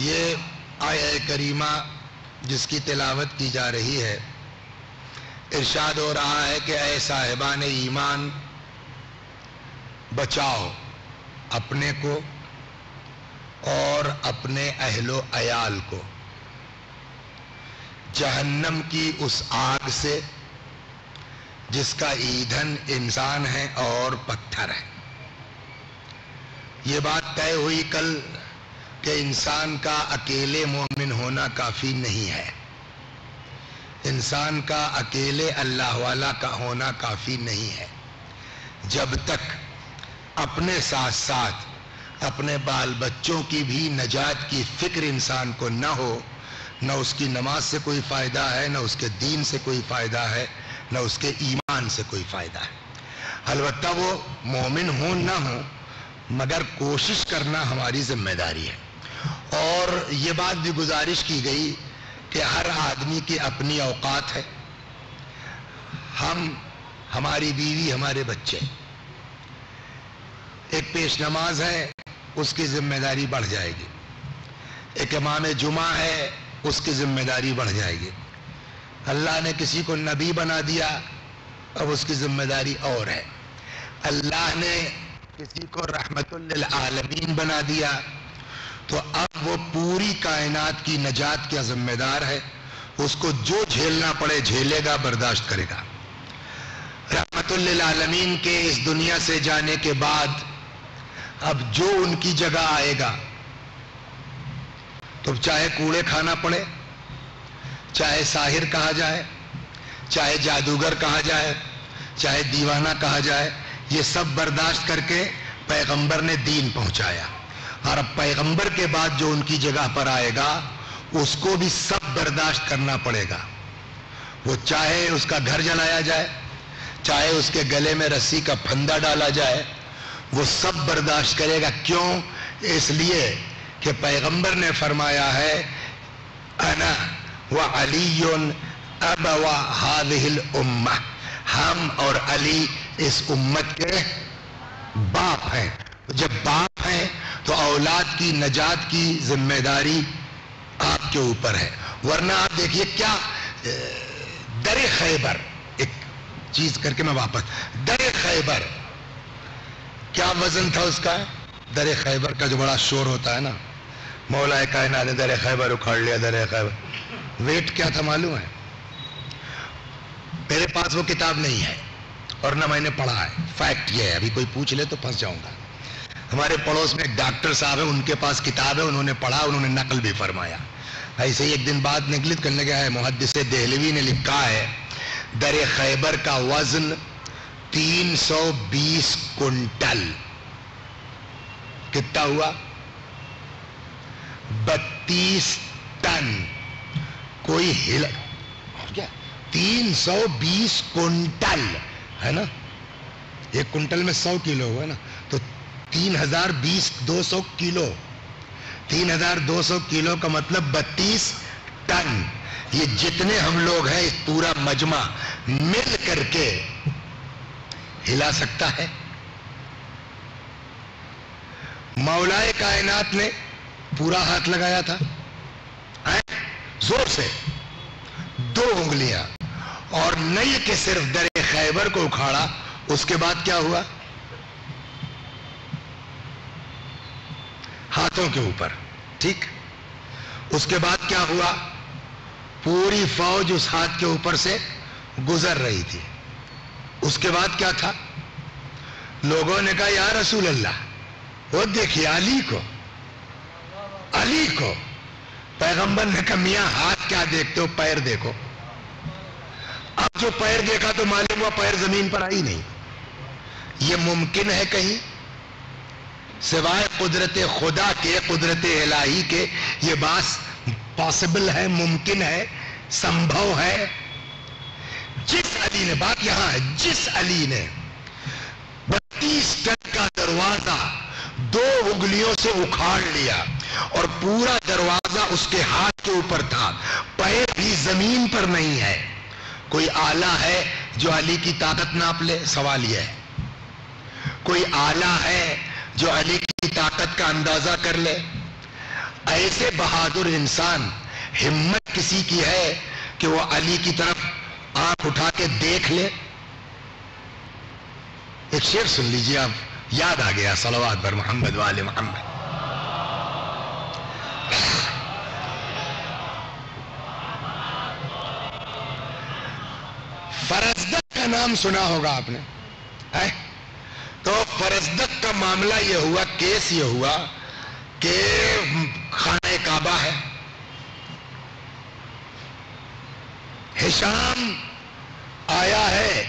ये आय करीमा जिसकी तिलावत की जा रही है। इरशाद हो रहा है कि ऐ साहिबान ईमान, बचाओ अपने को और अपने अहलो अयाल को। जहन्नम की उस आग से जिसका ईंधन इंसान है और पत्थर है। ये बात तय हुई कल कि इंसान का अकेले मोमिन होना काफ़ी नहीं है। इंसान का अकेले अल्लाह वाला का होना काफ़ी नहीं है। जब तक अपने साथ साथ अपने बाल बच्चों की भी नजात की फ़िक्र इंसान को ना हो, न उसकी नमाज़ से कोई फ़ायदा है, न उसके दीन से कोई फ़ायदा है, न उसके ईमान से कोई फ़ायदा है। अलबत्ता वो मोमिन हो ना हो, मगर कोशिश करना हमारी ज़िम्मेदारी है। और ये बात भी गुजारिश की गई कि हर आदमी की अपनी औकात है। हम, हमारी बीवी, हमारे बच्चे। एक पेश नमाज़ है, उसकी ज़िम्मेदारी बढ़ जाएगी। एक इमाम जुमा है, उसकी ज़िम्मेदारी बढ़ जाएगी। अल्लाह ने किसी को नबी बना दिया, अब उसकी ज़िम्मेदारी और है। अल्लाह ने किसी को रहमतुल्लिल आलमीन बना दिया तो अब वो पूरी कायनात की नजात का जिम्मेदार है। उसको जो झेलना पड़े, झेलेगा, बर्दाश्त करेगा। रहमतुल्लिल आलमीन के इस दुनिया से जाने के बाद, अब जो उनकी जगह आएगा तो चाहे कूड़े खाना पड़े, चाहे साहिर कहा जाए, चाहे जादूगर कहा जाए, चाहे दीवाना कहा जाए, ये सब बर्दाश्त करके पैगंबर ने दीन पहुँचाया। और अब पैगंबर के बाद जो उनकी जगह पर आएगा, उसको भी सब बर्दाश्त करना पड़ेगा। वो चाहे उसका घर जलाया जाए, चाहे उसके गले में रस्सी का फंदा डाला जाए, वो सब बर्दाश्त करेगा। क्यों? इसलिए कि पैगंबर ने फरमाया है, अना व अली अब हादिल उम्मा। हम और अली इस उम्मत के बाप हैं। जब बाप हैं तो औलाद की नजात की ज़िम्मेदारी आपके ऊपर है। वरना आप देखिए क्या दर खैबर, एक चीज़ करके मैं वापस, दर खैबर, क्या वज़न था उसका? दर खैबर का जो बड़ा शोर होता है ना मौलाए कायना ने दर खैबर उखाड़ लिया, दर खैबर। वेट क्या था मालूम है? मेरे पास वो किताब नहीं है, और ना मैंने पढ़ा है। फैक्ट ये है, अभी कोई पूछ ले तो फंस जाऊँगा। हमारे पड़ोस में एक डॉक्टर साहब है, उनके पास किताब है, उन्होंने पढ़ा, उन्होंने नकल भी फरमाया। ऐसे ही एक दिन बाद निकलित करने गया है मुहदस देहलवी ने लिखा है, दर खैबर का वज़न 320 कुंटल कितना हुआ? 32 टन। कोई हिल क्या? 320 कुंटल है ना? एक कुंटल में 100 किलो हुआ ना। तीन हज़ार बीस दो सौ किलो। तीन हज़ार दो सौ किलो का मतलब बत्तीस टन। ये जितने हम लोग हैं, इस पूरा मजमा मिल करके हिला सकता है। मौलाए कायनात ने पूरा हाथ लगाया था? ज़ोर से। दो उंगलियाँ और नई के सिर्फ़ दरे खैबर को उखाड़ा। उसके बाद क्या हुआ? हाथों के ऊपर, ठीक? उसके बाद क्या हुआ? पूरी फौज उस हाथ के ऊपर से गुजर रही थी। उसके बाद क्या था? लोगों ने कहा यार रसूल अल्लाह वो देखिए अली को अली को, पैगंबर ने कहा, मियाँ, हाथ क्या देखते हो? पैर देखो। अब जो पैर देखा तो मालूम हुआ पैर ज़मीन पर आई नहीं। ये मुमकिन है कहीं सिवाय कुदरत खुदा के, कुदरत इलाही के, ये बात पॉसिबल है, मुमकिन है, संभव है। जिस अली ने, बात यहाँ है, जिस अली ने बत्तीस टन का दरवाज़ा दो उंगलियों से उखाड़ लिया और पूरा दरवाज़ा उसके हाथ के ऊपर था पैर भी ज़मीन पर नहीं है। कोई आला है जो अली की ताकत नाप ले? सवाल यह है। कोई आला है जो अली की ताकत का अंदाज़ा कर ले। ऐसे बहादुर इंसान हिम्मत किसी की है कि वो अली की तरफ़ आँख उठा के देख ले? एक शेर सुन लीजिए आप, याद आ गया, सलवात पर मोहम्मद वाले मोहम्मद। फरजदक का नाम सुना होगा आपने, है? तो फरजदक का मामला यह हुआ, केस यह हुआ कि खाने काबा है। हिशाम आया है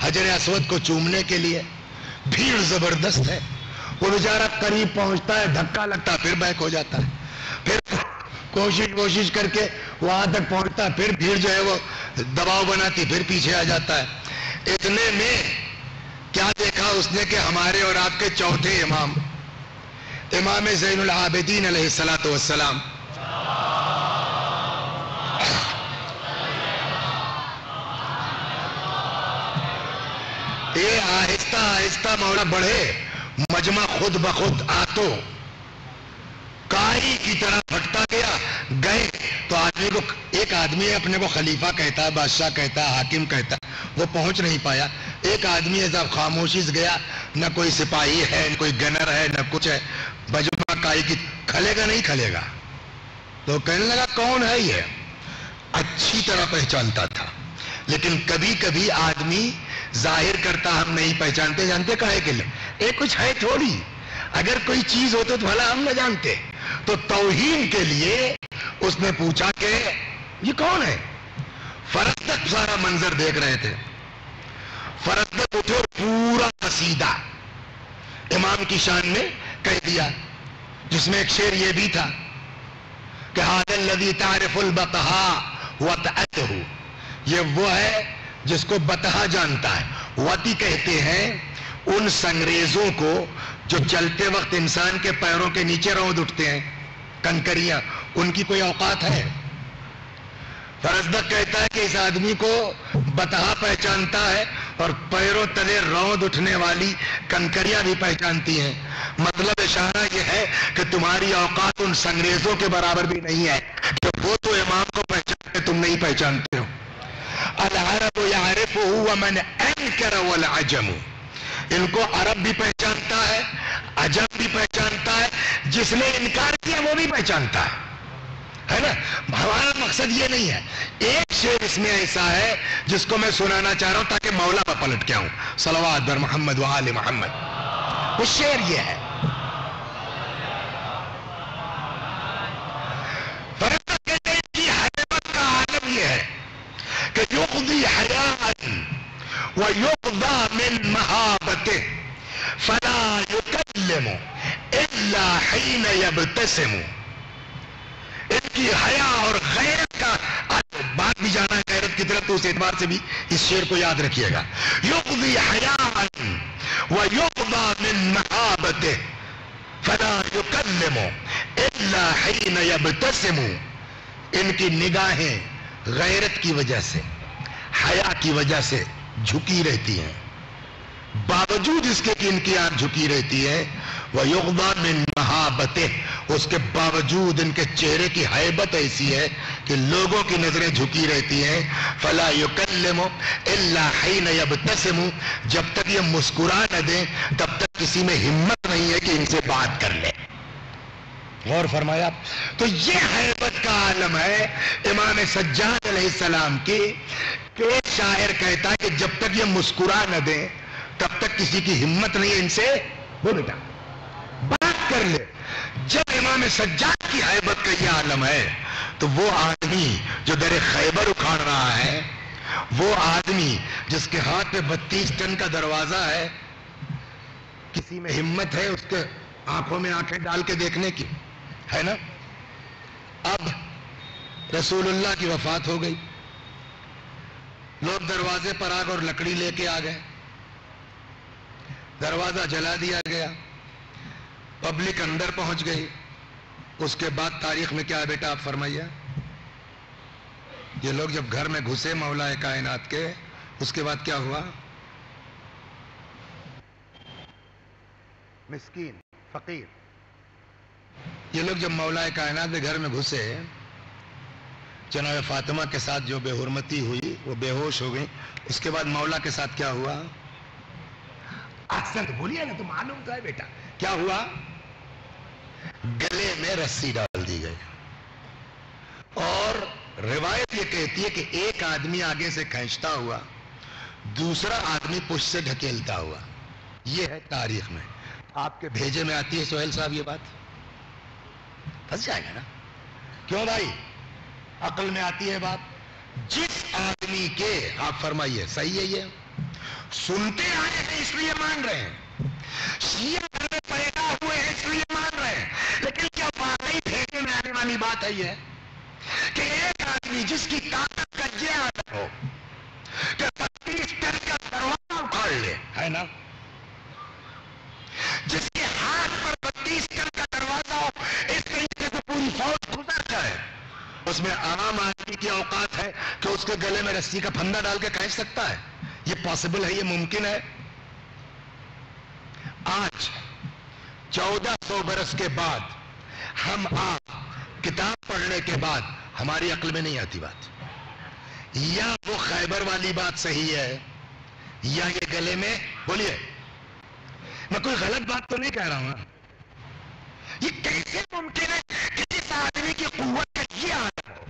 हजर असवद को चूमने के लिए। भीड़ ज़बरदस्त है। वो बेचारा करीब पहुँचता है, धक्का लगता है, फिर बैक हो जाता है। फिर कोशिश कोशिश करके वहाँ तक पहुँचता है, फिर भीड़ जो है वो दबाव बनाती, फिर पीछे आ जाता है। इतने में क्या देखा उसने कि हमारे और आपके चौथे इमाम? इमाम जैनुल आबिदीन वस्सलाम। ये आहिस्ता आहिस्ता मौला बढ़े, मजमा खुद ब खुद आतो। काई की तरह फटता गया, गए तो आदमी को, एक आदमी अपने को खलीफा कहता है बादशाह कहता है हाकिम कहता। वो पहुँच नहीं पाया। एक आदमी ऐसा खामोशी से गया। न कोई सिपाही है, न कोई गनर है, न कुछ है। मजमा काई की, खलेगा नहीं, खलेगा? तो कहने लगा, कौन है ये? अच्छी तरह पहचानता था। लेकिन कभी कभी आदमी ज़ाहिर करता, हम नहीं पहचानते। जानते काहे के लिए? एक कुछ है थोड़ी। अगर कोई चीज़ होते तो भला हम न जानते। तो तोहीन के लिए उसने पूछा कि, ये कौन है? फरज तक सारा मंजर देख रहे थे। फरज तक उठे पूरा कसीदा इमाम की शान में कह दिया, जिसमें एक शेर ये भी था कि हादल लदी तारिफुल बतहा वतअतहु ये वो है जिसको बतहा जानता है। वती कहते हैं, उन संग्रेजों को जो चलते वक्त इंसान के पैरों के नीचे रौद उठते हैं, कंकरियाँ, उनकी कोई औकात है? फरजदक कहता है कि इस आदमी को बतहा पहचानता है और पैरों तले रौद उठने वाली कंकरियाँ भी पहचानती हैं। मतलब इशारा यह है कि तुम्हारी औकात उन संग्रेजों के बराबर भी नहीं है कि वो तो इमाम को पहचानते तुम नहीं पहचानते हो। अरब यारिफ मन इनको अरब भी पहचानता है, अजम भी पहचानता है, जिसने इनकार किया वो भी पहचानता है। है ना? हमारा मकसद ये नहीं है। एक शेर इसमें ऐसा है, जिसको मैं सुनाना चाह रहा हूँ ताकि मौला पर पलट के आऊँ। सलवात बर मोहम्मद वाल मोहम्मद। वो शेर ये है। कहते हैं कि हैबत का आलम ये है कि युगदी हयान व युगदा मिन महाबते, फला युकल्लिमु इल्ला हीन यबतसिमु। इनकी हया और गैरत का बात भी जाना है गैरत की तरफ़ तो उस एतबार से भी इस शेर को याद रखिएगा। युगदी हयान व युगदा मिन महाबते, फला युकल्लिमु इल्ला इनकी निगाहें गैरत की वजह से, हया की वजह से झुकी रहती हैं। बावजूद इसके कि इनकी आँख झुकी रहती है, वह युगदा में महाबत, उसके बावजूद इनके चेहरे की हैबत ऐसी है कि लोगों की नज़रें झुकी रहती हैं। फला युकल्लमु इल्ला हिन यबतसमु, जब तक ये मुस्कुरा न दें, तब तक किसी में हिम्मत नहीं है कि इनसे बात कर ले। गौर फरमाया तो ये हैबत का आलम है इमाम सज्जाद सलाम कि शायर कहता है कि जब तक ये मुस्कुरा न दें तब तक किसी की हिम्मत नहीं है इनसे, वो बेटा बात कर ले, जब इमाम सज्जाद की हैबत का यह आलम है तो वो आदमी जो दर खैबर उखाड़ रहा है, वो आदमी जिसके हाथ में बत्तीस टन का दरवाज़ा है, किसी में हिम्मत है उसके आँखों में आँखें डाल के देखने की, है ना? अब रसूलुल्लाह की वफात हो गई। लोग दरवाजे पर आग और लकड़ी लेके आ गए। दरवाज़ा जला दिया गया। पब्लिक अंदर पहुँच गई। उसके बाद तारीख में क्या है बेटा आप फरमाइए? ये लोग जब घर में घुसे मौलाए कायनात के उसके बाद क्या हुआ? मिस्कीन फकीर। ये लोग जब मौलाए कायनात के घर में घुसे जनाब फातिमा के साथ जो बेहरमती हुई वो बेहोश हो गई। उसके बाद मौला के साथ क्या हुआ? अक्सर तो बोलिए ना तो मालूम तो है बेटा। क्या हुआ? गले में रस्सी डाल दी गई। और रिवायत ये कहती है कि एक आदमी आगे से खींचता हुआ, दूसरा आदमी पुश से ढकेलता हुआ। ये है तारीख में। आपके भेजे में आती है सोहेल साहब ये बात? फंस जाएगा ना? क्यों भाई? अकल में आती है बात। जिस आदमी के, आप फरमाइए, सही है ये? सुनते आए हैं, इसलिए मान रहे हैं। शिया में पैदा हुए हैं, इसलिए मान रहे हैं। लेकिन क्या वाकई भेजे में आने वाली बात है यह कि एक आदमी जिसकी ताकत का ये आदत हो, कि बत्तीस टन का दरवाज़ा उखाड़ ले, है ना? जिसके हाथ पर बत्तीस टन का दरवाज़ा हो, इस तरीके से पूरी फौज गुजर जाए। उसमें आम आदमी की औकात है कि उसके गले में रस्सी का फंदा डाल के कह सकता है। ये पॉसिबल है, ये मुमकिन है। आज 1400 बरस के बाद, हम आप किताब पढ़ने के बाद, हमारी अक्ल में नहीं आती बात। या वो खैबर वाली बात सही है, या ये गले में, बोलिए। मैं कोई गलत बात तो नहीं कह रहा हूँ। ये कैसे मुमकिन है कि जिस आदमी की कुत का ये आदम हो,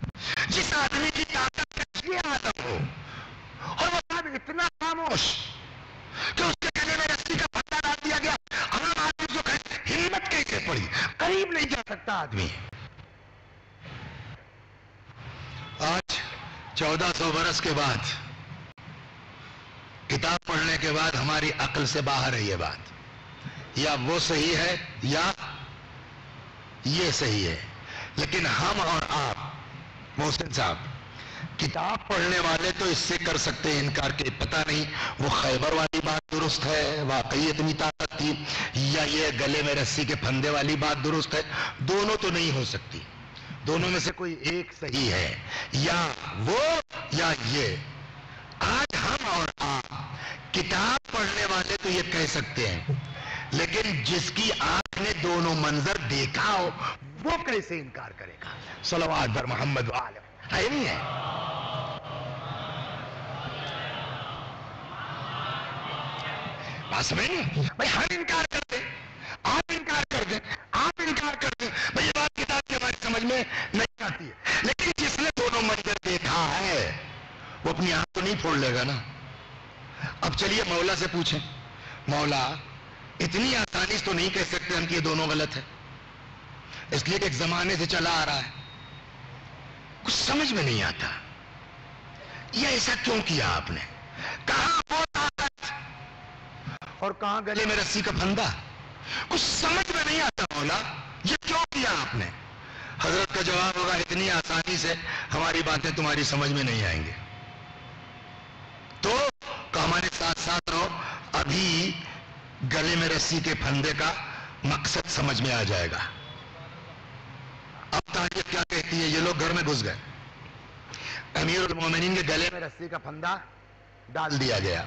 जिस आदमी की ताकत का ये आदम हो बात इतना खामोश कि उसके गले में रस्सी का फंदा डाल दिया गया। आम आदमी कहे, हिम्मत कैसे पड़ी? करीब नहीं जा सकता आदमी। आज 1400 बरस के बाद, किताब पढ़ने के बाद हमारी अकल से बाहर है ये बात। या वो सही है, या ये सही है। लेकिन हम और आप, मोहसिन साहब किताब पढ़ने वाले तो इससे कर सकते हैं इनकार के, पता नहीं। वो खैबर वाली बात दुरुस्त है, वाकई इतनी ताकत थी, या ये गले में रस्सी के फंदे वाली बात दुरुस्त है, दोनों तो नहीं हो सकती। दोनों में से कोई एक सही है, या वो, या ये। आज हम और आप किताब पढ़ने वाले तो ये कह सकते हैं, लेकिन जिसकी आँख ने दोनों मंजर देखा हो, वो कैसे इनकार करेगा? सलवाद मोहम्मद वाले। है नहीं है? समझ भाई हम इनकार कर दे। आप इनकार कर दे। आप इनकार कर दे। भाई बात किताब की हमारी समझ में नहीं आती है। लेकिन जिसने दोनों मंजर देखा है, वो अपनी आँख तो नहीं फोड़ लेगा ना? अब चलिए मौला से पूछें। मौला, इतनी आसानी से तो नहीं कह सकते हम कि ये दोनों गलत है। इसलिए एक जमाने से चला आ रहा है। कुछ समझ में नहीं आता। ये ऐसा क्यों किया आपने? कहा वो ताकत और कहा गले में रस्सी का फंदा? कुछ समझ में नहीं आता मौला, ये क्यों किया आपने? हज़रत का जवाब होगा, इतनी आसानी से हमारी बातें तुम्हारी समझ में नहीं आएँगे। तो हमारे साथ साथ रहो, अभी गले में रस्सी के फंदे का मकसद समझ में आ जाएगा। तारीख क्या कहती है? ये लोग घर में घुस गए। अमीर मोमिन के गले में रस्सी का फंदा डाल दिया गया।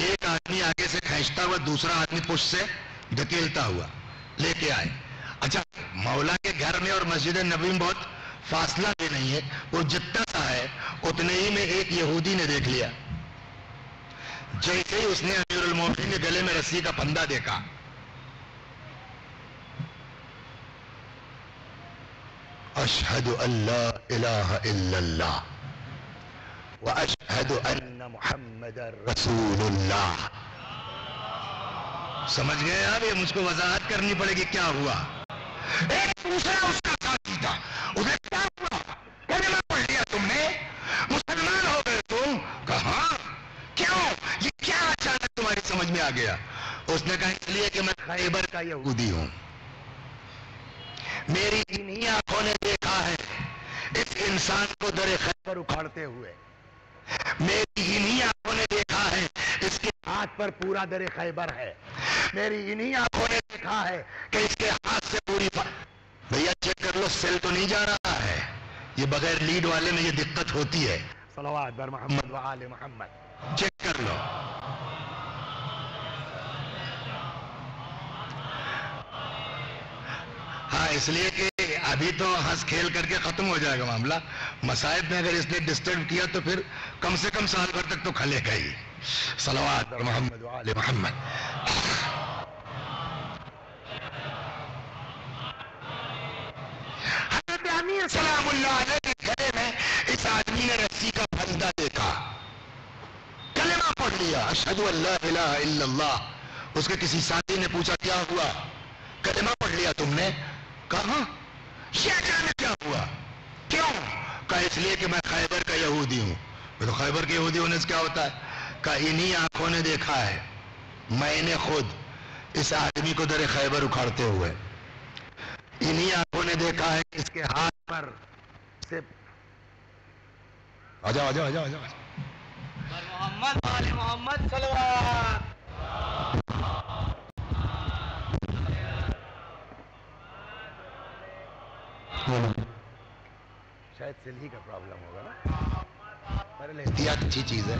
एक आदमी आगे से खींचता हुआ दूसरा आदमी पुश से धकेलता हुआ लेके आए। अच्छा मौला के घर में और मस्जिद नबी में बहुत फासला भी नहीं है। वो जितना सा है, उतने ही में एक यहूदी ने देख लिया। जैसे ही उसने अमीर के गले में रस्सी का फंदा देखा अशहद अल्लाह इलाहा इल्लल्लाह व अशहद अन्न मुहम्मद रसूलुल्लाह समझ गए आप ये मुझको वजाहत करनी पड़ेगी क्या हुआ एक दूसरा उसका साथी था उधर क्या हुआ कलमा पढ़ लिया तुमने मुसलमान हो गए तुम कहा क्यों ये क्या अचानक तुम्हारी समझ में आ गया उसने कहा इसलिए कि मैं खैबर का यहूदी हूँ मेरी इन्हीं आँखों ने देखा है इस इंसान को दरे खैबर उखाड़ते हुए। मेरी इन्हीं आँखों ने देखा है इसके हाथ पर पूरा दरे खैबर है। मेरी इन्हीं आँखों ने देखा है कि इसके हाथ से पूरी भैया चेक कर लो सेल तो नहीं जा रहा है। ये बगैर लीड वाले में ये दिक्कत होती है। सलवात बर मोहम्मद वाले मोहम्मद। चेक कर लो। हाँ इसलिए कि अभी तो हंस खेल करके खत्म हो जाएगा मामला। मसायब में अगर इसने डिस्टर्ब किया तो फिर कम से कम साल भर तक तो खलेगा ही। सलवात और मोहम्मद। वाले मोहम्मद में इस आदमी ने रस्सी का देखा। कलेमा पढ़ लिया उसके किसी साथी ने पूछा, क्या हुआ? कलेमा पढ़ लिया तुमने। कहा? ये अचानक क्या हुआ? क्यों? कहा, इसलिए कि मैं खैबर का यहूदी हूँ। तो खैबर के यहूदी होने से क्या होता है? कहा, इन्हीं आँखों ने देखा है। मैंने खुद, इस आदमी को दरे खैबर उखाड़ते हुए। इन्हीं आँखों ने देखा है इसके हाथ पर से आ जाओ आ जाओ आ जाओ, आ मोहम्मद मोहम्मद सलवार शायद सिल्ही का प्रॉब्लम होगा ना? पर एहतियात अच्छी चीज़ है।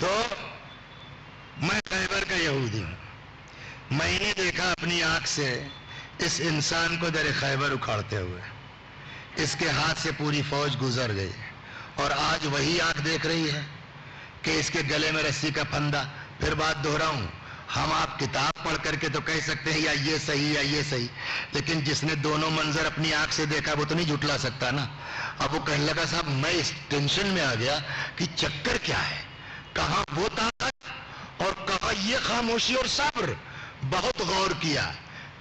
तो मैं खैबर का यहूदी हूँ। मैंने देखा अपनी आँख से इस इंसान को दर खैबर उखाड़ते हुए। इसके हाथ से पूरी फौज गुजर गई और आज वही आँख देख रही है कि इसके गले में रस्सी का फंदा। फिर बात दोहराऊं? हम आप किताब पढ़ करके तो कह सकते हैं, या ये सही, या ये सही। लेकिन जिसने दोनों मंजर अपनी आँख से देखा, वो तो नहीं झुटला सकता ना। अब वो कहने लगा, साहब, मैं इस टेंशन में आ गया कि चक्कर क्या है? कहा वो ताकत और कहा ये खामोशी और सब्र? बहुत गौर किया।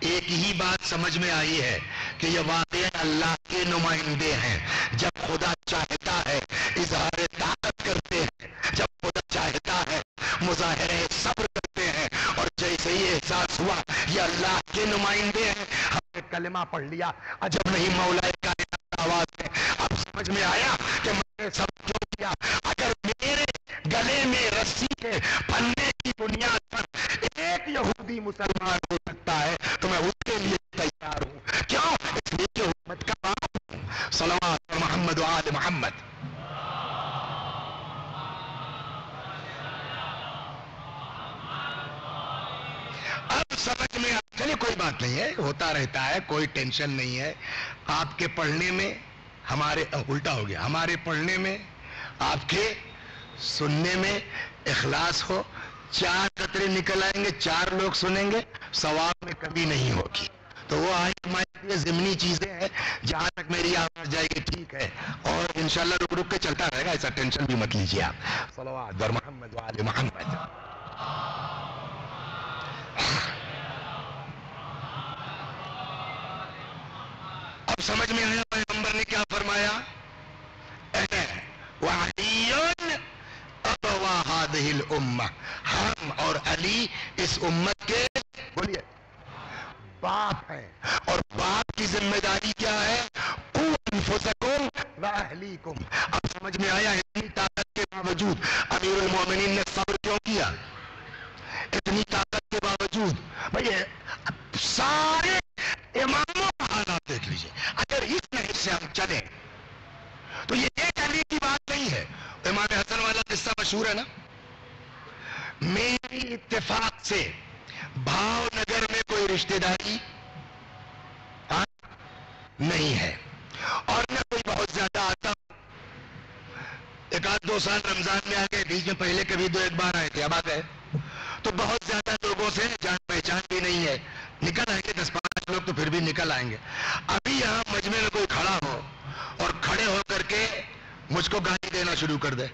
एक ही बात समझ में आई है कि ये वाकई अल्लाह के नुमाइंदे हैं। जब खुदा चाहता है इजहार ताकत करते हैं। जब खुदा चाहता है मुजाहरे सब्र करते हैं और जैसे ही एहसास हुआ ये अल्लाह के नुमाइंदे हैं। हमने कलमा पढ़ लिया। अजब नहीं मौला का आवाज़ है। अब समझ में आया कि मैंने सब क्यों किया? अगर मेरे गले में रस्सी के फंदे की बुनियाद पर एक यहूदी मुसलमान टेंशन नहीं है। आपके पढ़ने में हमारे उल्टा हो गया। हमारे पढ़ने में आपके सुनने में इखलास हो। चार कतरे निकल आएँगे, चार लोग सुनेंगे सवाब में कमी नहीं होगी। तो वो आज हमारे लिए जिमनी चीज़ें हैं, जहाँ तक मेरी आवाज़ जाएगी, ठीक है। और इंशाल्लाह रुक रुक के चलता रहेगा, ऐसा टेंशन भी मत लीजिए आप। सलवात बर मोहम्मद वाले मोहम्मद। अब समझ में आया पैगंबर ने क्या फरमाया? उम्मा। हम और अली इस उम्मत के, बोलिए, बाप है। और बाप की ज़िम्मेदारी क्या है? अहलीकुम अब समझ में आया इतनी ताकत के बावजूद अमीरुल मोमिनीन ने सब्र क्यों किया? इतनी ताकत के बावजूद। भैया सारे देख लीजिए। अगर इस नहज से हम चले तो ये अली की बात नहीं है। इमाम हसन वाला किस्सा मशहूर है ना? मेरी इत्तेफाक से भावनगर में कोई रिश्तेदारी हाँ, नहीं है। और न कोई बहुत ज़्यादा आता। एक आध दो साल रमज़ान में आ गए बीच में पहले कभी दो एक बार आए थे अब आ गए। तो बहुत ज़्यादा लोगों से जान पहचान भी नहीं है। निकल आएँगे दस पाँच लोग तो फिर भी निकल आएँगे। अभी यहाँ मजमे में कोई खड़ा हो और खड़े होकर के मुझको गाली देना शुरू कर दे।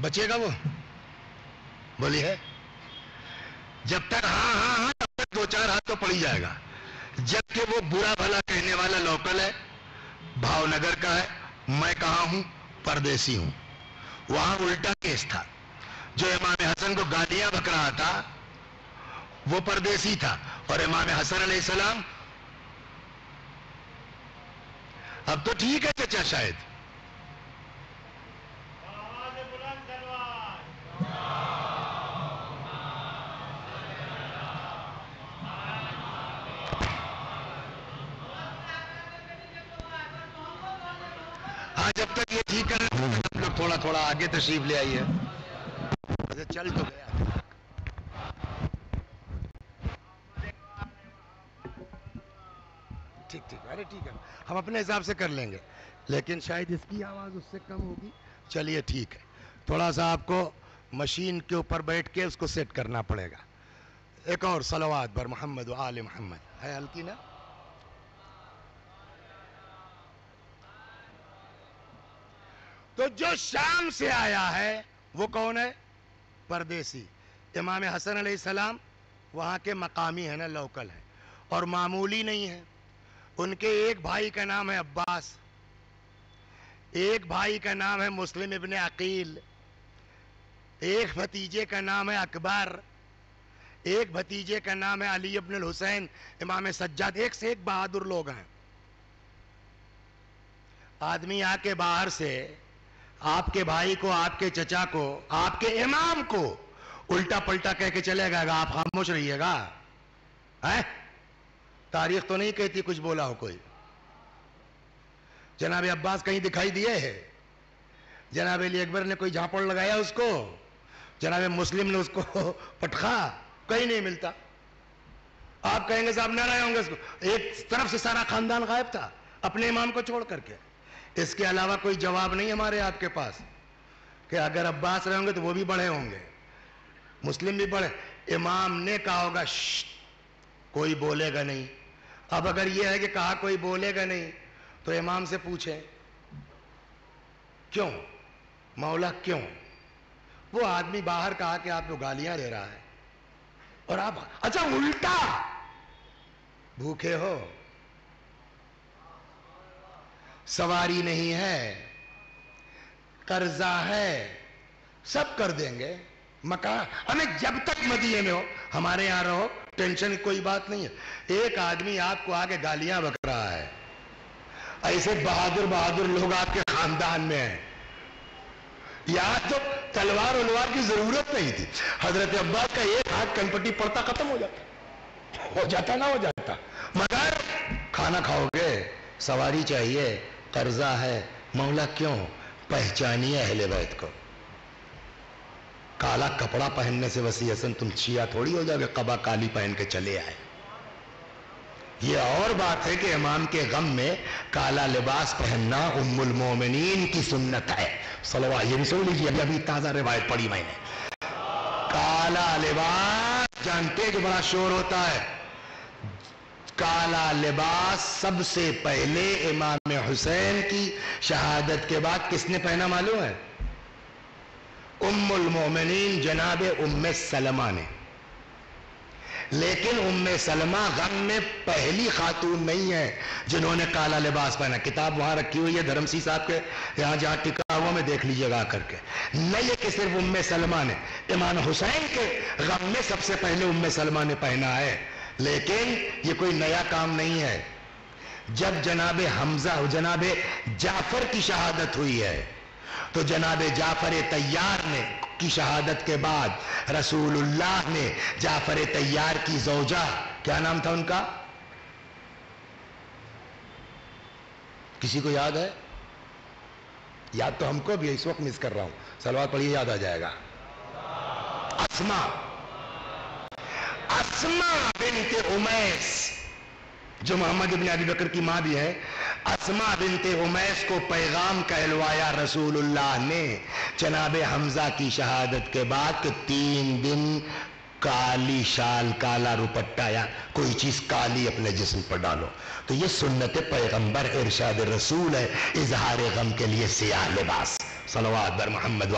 बचेगा वो? बोली है? जब तक हाँ हाँ हाँ तब तक दो चार हाथ तो पड़ ही जाएगा। जबकि वो बुरा भला कहने वाला लोकल है, भावनगर का है, मैं कहा हूँ? परदेसी हूँ। वहाँ उल्टा केस था। जो इमाम हसन को गालियाँ बक रहा था, वो परदेसी था और इमाम हसन सलाम अब तो ठीक है चचा शायद। हाँ जब तक ये ठीक है हम लोग थोड़ा थोड़ा आगे तशरीफ़ ले आइए। अच्छा चल तो गया। ठीक ठीक, अरे ठीक है, हम अपने हिसाब से कर लेंगे, लेकिन शायद इसकी आवाज़ उससे कम होगी। चलिए ठीक है, थोड़ा सा आपको मशीन के ऊपर बैठ के उसको सेट करना पड़ेगा। एक और सलवात बर मोहम्मद आल मोहम्मद, है हल्की ना? तो जो शाम से आया है, वो कौन है? परदेसी। इमाम हसन सलाम वहाँ के मकामी है ना, लोकल है। और मामूली नहीं है। उनके एक भाई का नाम है अब्बास। एक भाई का नाम है मुस्लिम इबन अकील। एक भतीजे का नाम है अकबर। एक भतीजे का नाम है अली इब्न हुसैन। इमाम सज्जाद, एक से एक बहादुर लोग हैं। आदमी आके बाहर से आपके भाई को, आपके चचा को, आपके इमाम को उल्टा पलटा कह के चले चलेगा आप खामोश रहिएगा। है? तारीख तो नहीं कहती कुछ बोला हो कोई। जनाब अब्बास कहीं दिखाई दिए है। जनाब अली अकबर ने कोई झापड़ लगाया उसको? जनाब मुस्लिम ने उसको पटखा? कहीं नहीं मिलता। आप कहेंगे साहब न रहे होंगे उसको। एक तरफ़ से सारा खानदान गायब था, अपने इमाम को छोड़ करके। इसके अलावा कोई जवाब नहीं हमारे आपके पास कि अगर अब्बास रहे होंगे तो वो भी बड़े होंगे। मुस्लिम भी बड़े। इमाम ने कहा होगा कोई बोलेगा नहीं। अब अगर यह है कि कहा कोई बोलेगा नहीं तो इमाम से पूछे, क्यों? मौला क्यों? वो आदमी बाहर कहा कि आपको गालियाँ दे रहा है। और आप अच्छा उल्टा! भूखे हो सवारी नहीं है, कर्जा है, सब कर देंगे। मकान हमें जब तक मदीने में हो, हमारे यहाँ रहो, टेंशन कोई बात नहीं है। एक आदमी आपको आके गालियाँ बक रहा है। ऐसे बहादुर बहादुर लोग आपके खानदान में हैं। यहाँ तो तलवार उलवार की ज़रूरत नहीं थी। हज़रत अब्बास का एक हाथ कनपट्टी पड़ता खत्म हो जाता। हो जाता ना हो जाता। मगर खाना खाओगे, सवारी चाहिए। कर्जा है, मौला क्यों? पहचानिए अहले बैत को। काला कपड़ा पहनने से वसी हसन, तुम छिया थोड़ी हो जाओगे, कबा काली पहन के चले आए। ये और बात है कि इमाम के गम में काला लिबास पहनना उम्मुल मोमिनीन की सुन्नत है। सलवा, ये भी सुन लीजिए, अभी अभी ताज़ा रिवायत पढ़ी मैंने। काला लिबास, जानते कि बड़ा शोर होता है? काला लिबास सबसे पहले इमाम हुसैन की शहादत के बाद किसने पहना मालूम है? उम्मुल मोमिनीन जनाब उम्मे सलमा ने। लेकिन उम्मे सलमा गम में पहली खातून नहीं है जिन्होंने काला लिबास पहना। किताब वहाँ रखी हुई है धर्मसी साहब के। यहाँ जहाँ टिका हुआ में देख लीजिएगा करके नहीं कि सिर्फ़ उम्मे सलमा ने? इमाम हुसैन के गम में सबसे पहले उम्मे सलमा ने पहना है। लेकिन ये कोई नया काम नहीं है। जब जनाब हमजा जनाब जाफ़र की शहादत हुई है तो जनाब जाफ़र तैयार ने की शहादत के बाद रसूलुल्लाह ने जाफ़र तैयार की जोजा, क्या नाम था उनका? किसी को याद है? याद तो हमको भी इस वक्त मिस कर रहा हूँ। सलवार पढ़िए, याद आ जाएगा। असमा असमा बिनते उमैस जो मोहम्मद इबन अबी बकर की माँ भी है असमा बिनते उमैस को पैगाम कहलवाया रसूलुल्लाह ने, जनाब हमजा की शहादत के बाद कि तीन दिन काली शाल, काला रुपट्टा या कोई चीज़ काली अपने जिस्म पर डालो। तो ये सुन्नत पैगंबर इरशाद रसूल है, इजहार गम के लिए सियाह लिबास, सलवात बर मोहम्मद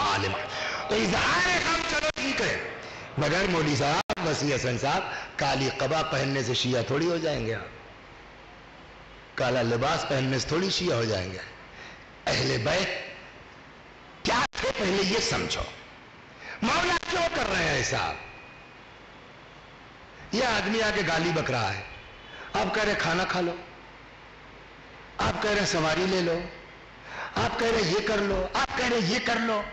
तो इजहार गम चलो ठीक है। मगर मोदी साहब वसी साहब काली कबा पहनने से शिया थोड़ी हो जाएँगे आप। काला लिबास पहनने से थोड़ी शिया हो जाएँगे। अहले बैत, क्या थे पहले ये समझो। मौला क्यों कर रहे हैं साहब ये आदमी आके गाली बक रहा है। आप कह रहे खाना खा लो। आप कह रहे सवारी ले लो। आप कह रहे ये कर लो। आप कह रहे ये कर लो।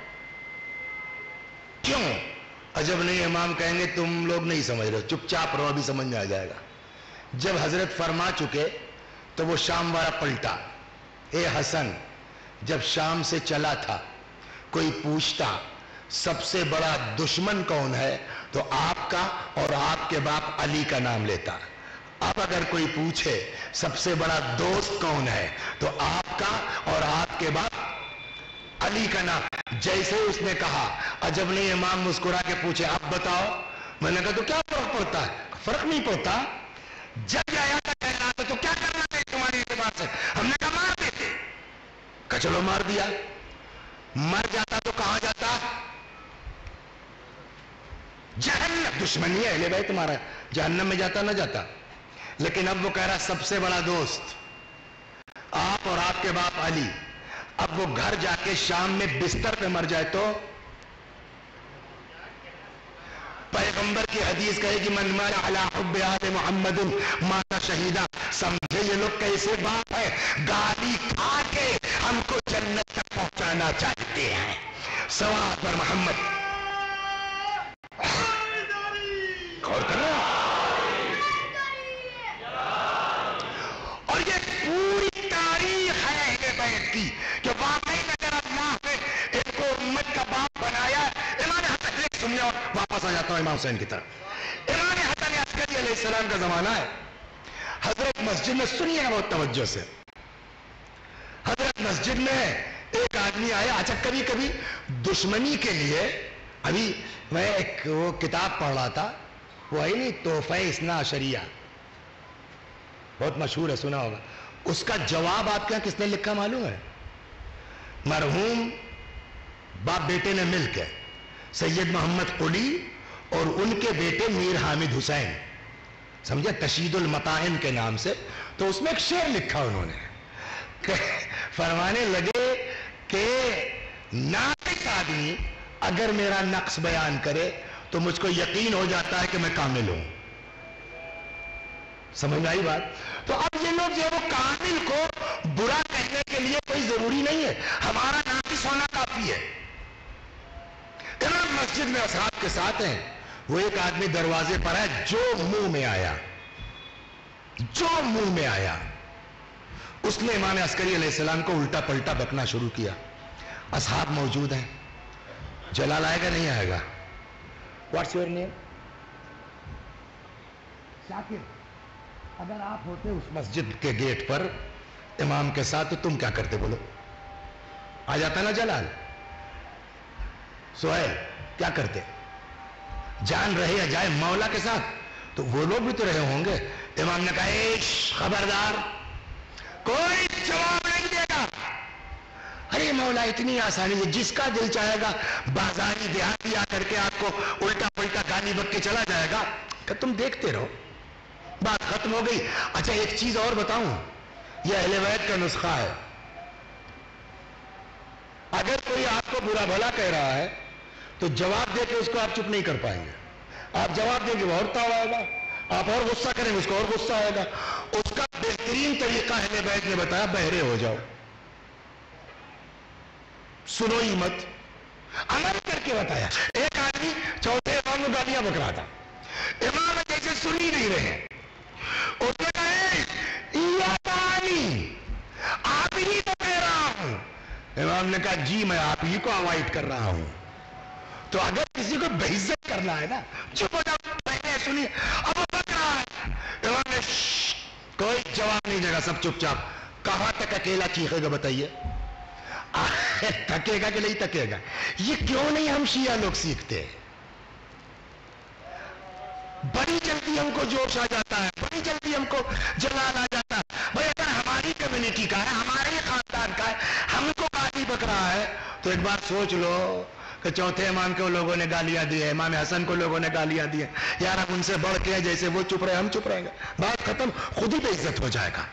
क्यों? अजब नहीं, इमाम कहेंगे, तुम लोग नहीं समझ रहे चुपचाप रहो, अभी समझ में आ जाएगा। जब हज़रत फरमा चुके तो वो शाम वाला पलटा। ए हसन, जब शाम से चला था, कोई पूछता, सबसे बड़ा दुश्मन कौन है? तो आपका और आपके बाप अली का नाम लेता। अब अगर कोई पूछे, सबसे बड़ा दोस्त कौन है? तो आपका और आपके बाप अली का नाम। जैसे उसने कहा नहीं इमाम मुस्कुरा के पूछे, आप बताओ? मैंने कहा तो क्या फ़र्क पड़ता है? फ़र्क नहीं पड़ता। जब आया था तो क्या करना चाहिए तुम्हारी एतबार से? हमने कहा, मार देते। कचलो मार दिया। मर जाता तो कहाँ जाता? जहन्नम, दुश्मनी है, ले भाई तुम्हारा। जहन्नम में जाता, ना जाता। लेकिन अब वो कह रहा, सबसे बड़ा दोस्त, आप और आपके बाप अली। अब वो घर जाके शाम में बिस्तर पे मर जाए तो पैगंबर की हदीस कहेगी मन माला मोहम्मद माता शहीदा। समझे ये लोग कैसे बात है? गाली खा के हमको जन्नत तक पहुंचाना चाहते हैं। सवाल पर मोहम्मद। गौर कर रहे और ये पूरी तारीख है अहले बैत की वाकई उम्मत का बाप आ जाता हूँ इमाम की तरफ़। इमाम का जमाना है। हज़रत में बहुत तवज्जो मस्जिद में एक आदमी आया अच्छा दुश्मनी के लिए, अभी मैं एक किताब पढ़ रहा था, वो है नहीं, तोहफा शरिया। बहुत मशहूर है, सुना होगा। उसका जवाब आपके यहाँ किसने लिखा मालूम है? मरहूम बाप बेटे ने मिलकर सैयद मोहम्मद कुली और उनके बेटे मीर हामिद हुसैन, समझे, तशीदुल मताहिन के नाम से तो उसमें एक शेर लिखा उन्होंने। फरमाने लगे कि नातिक आदमी अगर मेरा नक्श बयान करे तो मुझको यकीन हो जाता है कि मैं कामिल हूँ। समझ में आई बात? तो अब ये लोग जो वो कामिल को बुरा कहने के लिए कोई ज़रूरी नहीं है। हमारा नाकिस होना काफ़ी है। इमाम मस्जिद में असहाब के साथ हैं। वो एक आदमी दरवाजे पर है जो मुँह में आया। जो मुँह में आया। उसने इमाम अस्करी सलाम को उल्टा पलटा बकना शुरू किया। असहाब मौजूद हैं। जलाल आएगा नहीं आएगा? व्हाट्स योर नेम शाकिर अगर आप होते उस मस्जिद के गेट पर, इमाम के साथ तो तुम क्या करते बोलो? आ जाता ना जलाल। सोहेल, क्या करते? जान रहे या जाए मौला के साथ? तो वो लोग भी तो रहे होंगे। इमाम ने कहा खबरदार, कोई जवाब नहीं देगा। अरे मौला, इतनी आसानी से जिसका दिल चाहेगा, बाजारी देहाती आकर के आपको उल्टा पुल्टा गाली बक के चला जाएगा। कि तुम देखते रहो। बात खत्म हो गई। अच्छा एक चीज़ और बताऊँ। यह अहले वैद का नुस्खा है। अगर कोई आपको बुरा भला कह रहा है तो जवाब दे के उसको आप चुप नहीं कर पाएँगे। आप जवाब देंगे और ताव आएगा आप और गुस्सा करेंगे, उसको और गुस्सा आएगा उसका बेहतरीन तरीका अहले वैद ने बताया, बहरे हो जाओ। सुनो ही मत। अमल करके बताया। एक आदमी चौथे इमाम में गालियाँ बक रहा था इमाम जैसे सुन ही नहीं रहे उसने कहा आप ही तो कह रहा हूँ। इमाम ने कहा, जी, मैं आप ही को अवॉइड कर रहा हूँ। तो अगर किसी को बेइज्जत करना है ना, चुप हो जाओ, पहले सुनिए। अब है। इमाम ने कोई जवाब नहीं देगा, सब चुपचाप। कहाँ तक अकेला चीखेगा बताइए? थकेगा कि नहीं थकेगा ये क्यों नहीं हम शिया लोग सीखते? बड़ी जल्दी हमको जोश आ जाता है, बड़ी जल्दी हमको जलाल आ जाता है। भाई, अगर हमारी कम्युनिटी का है, हमारे खानदान का है, हमको गाली बक रहा है तो एक बार सोच लो कि चौथे इमाम को लोगों ने गालियाँ दी है, इमाम हसन को लोगों ने गालियाँ दी है। यार, हम उनसे बढ़ के जैसे वो चुप रहे, हम चुप रहेंगे। बात खत्म, खुद ही बेइज्जत हो जाएगा।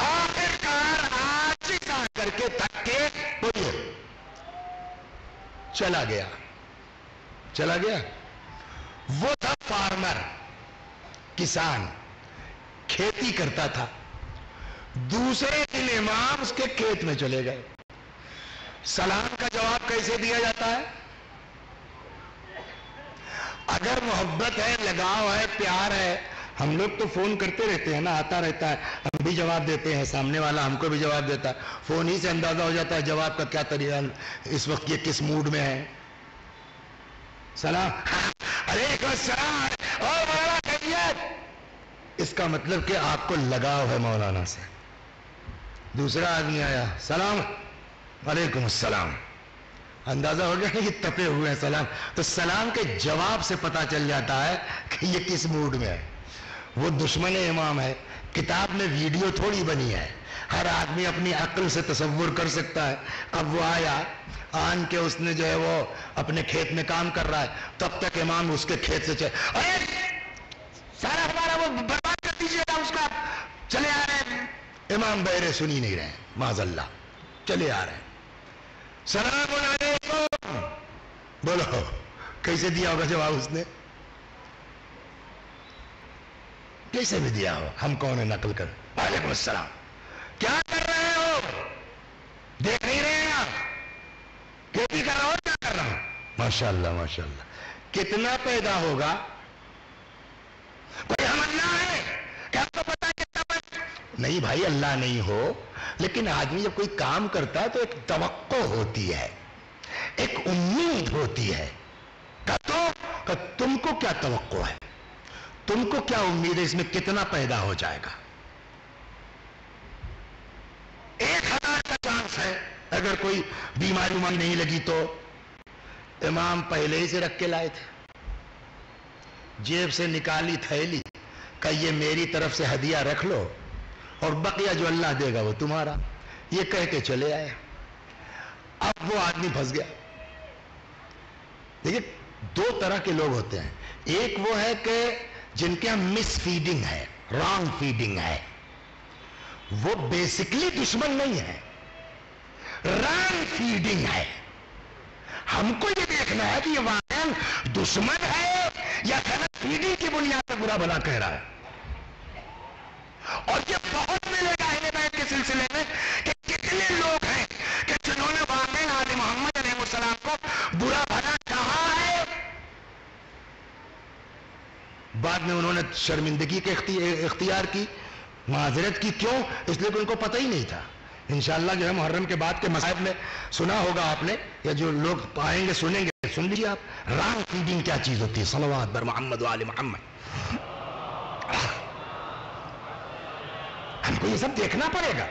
आखिरकार आज करके थक के बोलिए। चला गया। चला गया? वो था फार्मर किसान, खेती करता था। दूसरे दिन इमाम उसके खेत में चले गए। सलाम का जवाब कैसे दिया जाता है? अगर मोहब्बत है, लगाव है, प्यार है, हम लोग तो फ़ोन करते रहते हैं ना, आता रहता है, हम भी जवाब देते हैं, सामने वाला हमको भी जवाब देता है। फ़ोन ही से अंदाज़ा हो जाता है जवाब का क्या तरीका इस वक्त ये किस मूड में है। सलाम। अरे सलाम। और मौलाना इसका मतलब कि आपको लगाव है मौलाना से। दूसरा आदमी आया, सलाम। वालेकुम सलाम। अंदाज़ा हो गया कि तपे हुए हैं, सलाम। तो सलाम के जवाब से पता चल जाता है कि ये किस मूड में है। वो दुश्मन इमाम है। किताब में वीडियो थोड़ी बनी है। हर आदमी अपनी अक्ल से तस्वुर कर सकता है। अब वो आया, आन के उसने जो है वो अपने खेत में काम कर रहा है। तब तक इमाम उसके खेत से चले। अरे, सारा हमारा वो बर्बाद कर दीजिएगा उसका। चले आ रहे हैं। इमाम बहरे सुनी नहीं रहे माजल्ला चले आ रहे हैं। सलाम बोलो, कैसे दिया होगा जवाब उसने? कैसे भी दिया हो, हम कौन है नकल कर? वालेकुम अस्सलाम क्या कर रहे हो? देख नहीं रहे हैं आप खेती कर रहा हो क्या कर रहा हूँ? माशाल्लाह माशाल्लाह। कितना पैदा होगा? कोई हम अल्लाह है। क्या आपको पता है कितना पैदा नहीं भाई, अल्लाह नहीं हो। लेकिन आदमी जब कोई काम करता है तो एक तवक्को होती है। एक उम्मीद होती है। तो तुमको क्या तवक्को है? तुमको क्या उम्मीद है इसमें कितना पैदा हो जाएगा? एक हज़ार का चांस है। अगर कोई बीमारी उमारी नहीं लगी तो। इमाम पहले ही से रख के लाए थे। जेब से निकाली, थैली। का ये मेरी तरफ़ से हदिया रख लो और बकिया जो अल्लाह देगा वो तुम्हारा। ये कह के चले आए। अब वो आदमी फंस गया। देखिए, दो तरह के लोग होते हैं। एक वो है कि जिनके यहाँ मिस फीडिंग है रॉन्ग फीडिंग है। वो बेसिकली दुश्मन नहीं है। रॉन्ग फीडिंग है। हमको ये देखना है कि ये वाकन दुश्मन है या गलत फीडिंग की बुनियाद पर बुरा भला कह रहा है। और ये बहुत मिलेगा अहले बैत के सिलसिले में कि कितने लोग हैं कि जिन्होंने वाकई आदि मोहम्मद सलाम को बुरा भला कहा है। बाद में उन्होंने शर्मिंदगी के इख्तियार की। माजरत की क्यों? इसलिए उनको पता ही नहीं था। इंशाला जो है मुहर्रम के बाद के मसाहब में सुना होगा आपने, या जो लोग आएँगे, सुनेंगे, सुन लीजिए आप, राम फीडिंग क्या चीज़ होती है? सलवात बर मोहम्मद वाले मोहम्मद। हमको ये सब देखना पड़ेगा।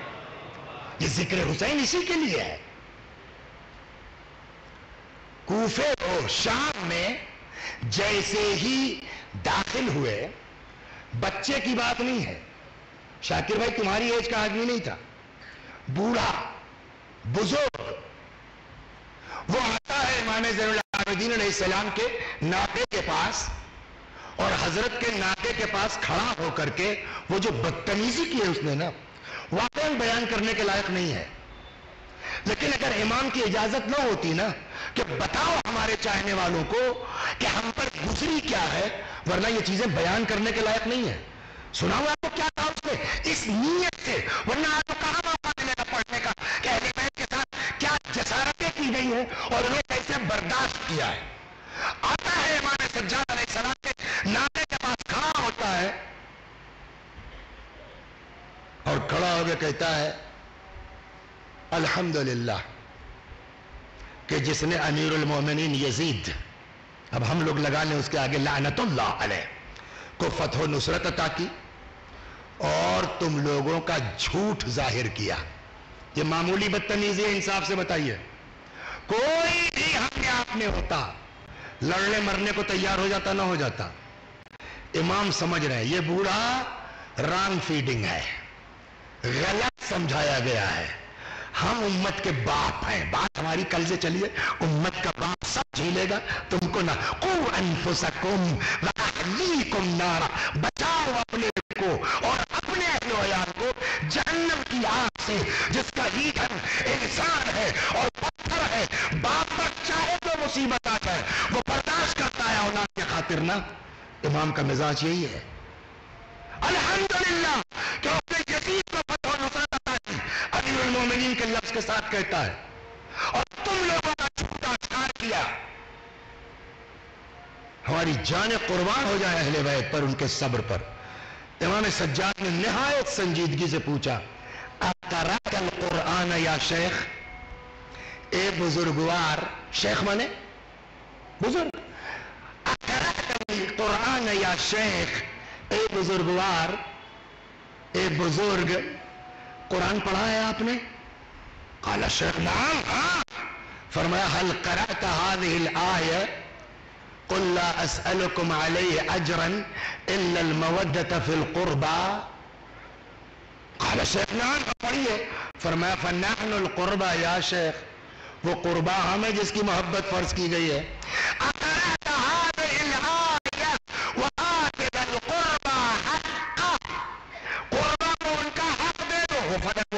ये ज़िक्र हुसैन इसी के लिए है। कूफे और शाम में जैसे ही दाखिल हुए, बच्चे की बात नहीं है। शाकिर भाई, तुम्हारी एज का आदमी नहीं था। बूढ़ा, बुज़ुर्ग, वो आता है इमाम जैनुद्दीन सलाम के नाके के पास और हज़रत के नाके के पास खड़ा होकर के वो जो बदतमीजी की है उसने ना, वाकई बयान करने के लायक नहीं है। लेकिन अगर इमाम की इजाज़त ना होती ना, कि बताओ हमारे चाहने वालों को कि हम पर गुजरी क्या है, वरना ये चीज़ें बयान करने के लायक नहीं है। सुना हुआ आपको क्या था उसने? इस नीयत से, वरना आपको कहा मौका मिलेगा पढ़ने का? कि के साथ क्या जसारतें की गई है और उन्हें कैसे बर्दाश्त किया है? आता है इमाम सज्जाद सलाम के के पास खड़ा होता है और खड़ा होकर कहता है, अल्हम्दुलिल्लाह कि जिसने अमीरुल मोमिनीन यजीद, अब हम लोग लगा लें उसके आगे लानतुल्लाह अलैह, को फतह नुसरत अता की। और तुम लोगों का झूठ ज़ाहिर किया। ये मामूली बदतमीजी है, इंसाफ से बताइए। कोई भी हमने आपने होता, लड़ने मरने को तैयार हो जाता, ना हो जाता। इमाम समझ रहे हैं, ये बूढ़ा रॉन्ग फीडिंग है। गलत समझाया गया है। हम उम्मत के बाप हैं। बात हमारी कल से चलिए। उम्मत का बाप सब झीलेगा। तुमको ना, कु अनफुसकुम वअहलीकुम नारा। बचाओ अपने को और अपने अहलोयार को जहन्नम की आग से, जिसका ईंधन इंसान है और पत्थर है, बाप पर चाहे तो मुसीबत आ जाए, वो बर्दाश्त करता है औलाद के खातिर ना? इमाम का मिजाज यही है। अल्हम्दुलिल्लाह कि उसने यजीद को फतह नुसरत अता की अमीरुल मोमिनीन के लफ्ज के साथ कहता है, और तुम लोगों का झूठा स्कार किया। हमारी जान कुर्बान हो जाए अहले बैत पर, उनके सब्र पर। इमाम सज्जाद ने निहायत संजीदगी से पूछा अकरकल कुरान या शेख? ए बुजुर्गवार, शेख माने? बुज़ुर्ग। कुरान या शेख? ए बुजुर्गवार, ए बुज़ुर्ग, कुरान पढ़ा है आपने? काला शेख, नाम हाँ। फरमाया, हल करा कहा आय? कुल्ला असअलुकुम अलैहि अजरन इल्ला अलमवद्दत फिल कुर्बा काला शेख नाम पढ़िए फरमाया फन्नाहनुल कुर्बा या शेख वो कुर्बा हमें जिसकी मोहब्बत फ़र्ज़ की गई है अकरात हादिल आय व आतिदल कुर्बा हक्का कुर्बा को उनका हक दे दो वो फटक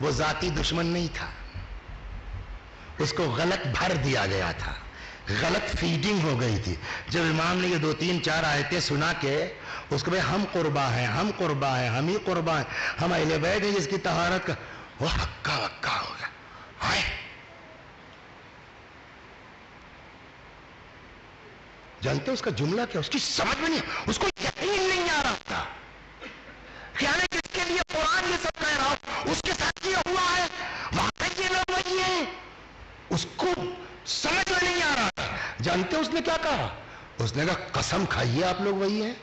वो जाती दुश्मन नहीं था। उसको गलत भर दिया गया था। गलत फीडिंग हो गई थी। जब इमाम ने ये दो तीन चार आयतें सुना के, उसको भाई हम कुर्बा हैं, हम कुर्बा हैं, हम ही कुर्बा हैं। हम अहले बैत हैं जिसकी तहारत का वो हक्का वक्का हो गया। हाय जानते उसका जुमला क्या? उसकी समझ में नहीं उसको यकीन नहीं आ रहा था। क्या कुरान ये सब कह रहा हूँ। उसके साथ ये हुआ है ये लोग वही है। उसको समझ में नहीं आ रहा जानते उसने क्या कहा? उसने कहा, कसम खाइए, आप लोग वही है।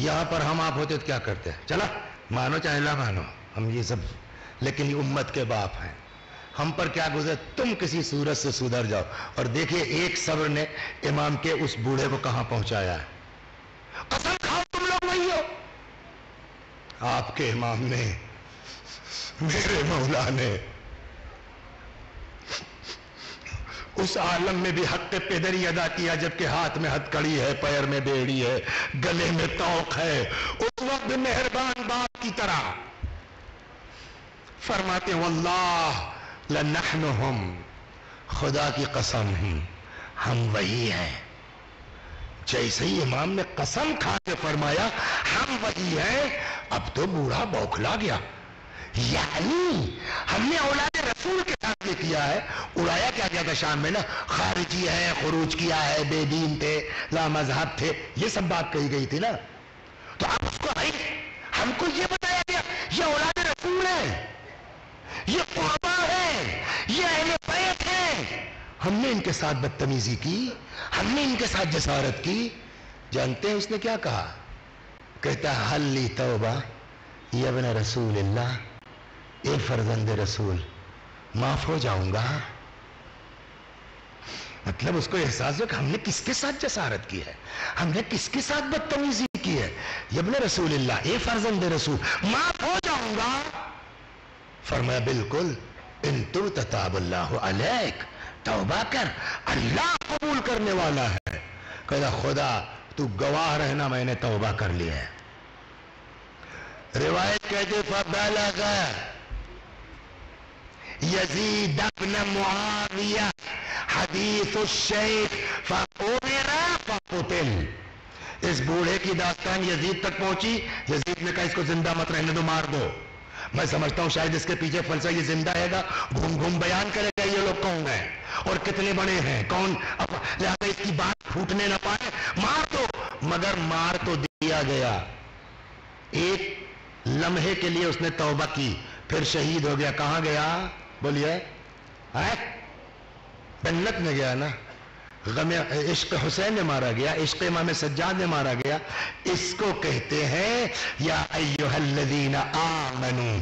यहाँ पर हम आप होते तो क्या करते हैं? चला, मानो चाहे ना मानो, हम ये सब, लेकिन ये उम्मत के बाप हैं। हम पर क्या गुजरे, तुम किसी सूरत से सुधर जाओ। और देखिए, एक सब्र ने इमाम के उस बूढ़े को कहाँ पहुँचाया है? कसम खाओ तुम लोग वही हो आपके इमाम ने, मेरे मौला ने, उस आलम में भी हक पेदरी अदा किया, जबकि हाथ में हथकड़ी है, पैर में बेड़ी है, गले में तौक है, उस वक्त मेहरबान बाप की तरह फरमाते, वल्लाह हम खुदा की कसम ही, हम वही हैं। जैसे ही इमाम ने कसम खा के फरमाया, हम वही हैं अब तो बूढ़ा बौखला गया। यानी हमने औलाद रसूल के साथ ये किया है। उड़ाया क्या गया था शाम में ना? खारिजी है, खरूज किया है, बेदीन थे, लामजहब थे, ये सब बात कही गई थी ना? तो आप उसको भाई हमको ये बताया गया, ये औलाद रसूल है। ये कुर्बा है, ये अहले बैत है। हमने इनके साथ बदतमीजी की, हमने इनके साथ जसारत की। जानते हैं उसने क्या कहा? कहता हल्ली तौबा यबन रसूल ए फर्जंद रसूल, माफ़ हो जाऊँगा। मतलब उसको एहसास हो कि हमने किसके साथ जसारत की है? हमने किसके साथ बदतमीजी की है? यबन रसूल ए फर्जंद रसूल, माफ़ हो जाऊँगा। फरमाया, बिल्कुल, इन तुम अलैक, तौबा कर, अल्लाह कबूल करने वाला है। कहता, खुदा तू गवाह रहना मैंने तौबा कर लिया है। रिवायत कहते मुआविया, हदीस शेख फकुतिल इस बूढ़े की दास्तान यजीद तक पहुँची। यजीद ने कहा, इसको ज़िंदा मत रहने दो, मार दो। मैं समझता हूँ, शायद इसके पीछे फलसा ये ज़िंदा रहेगा घूम घूम बयान करेगा ये लोग कौन है? और कितने बने हैं? कौन? लिहाजा इसकी बात फूटने ना पाए। मार तो। मगर मार तो दिया गया। एक लम्हे के लिए उसने तौबा की। फिर शहीद हो गया। कहाँ गया? बोलिए। जन्नत में गया ना? गम, इश्क हुसैन ने मारा गया, इश्क इमाम सज्जाद ने मारा गया। इसको कहते हैं, या अयोहल्लदीन आमनु